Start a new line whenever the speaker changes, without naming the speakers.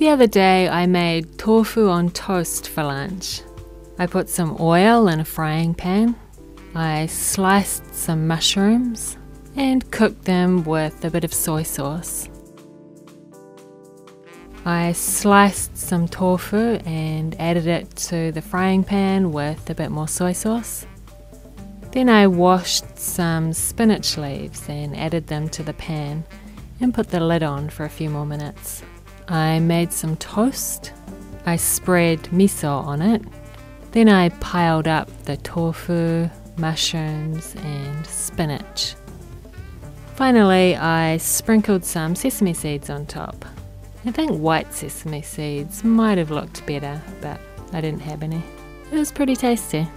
The other day I made tofu on toast for lunch. I put some oil in a frying pan. I sliced some mushrooms and cooked them with a bit of soy sauce. I sliced some tofu and added it to the frying pan with a bit more soy sauce. Then I washed some spinach leaves and added them to the pan and put the lid on for a few more minutes. I made some toast. I spread miso on it. Then I piled up the tofu, mushrooms, and spinach. Finally, I sprinkled some sesame seeds on top. I think white sesame seeds might have looked better, but I didn't have any. It was pretty tasty.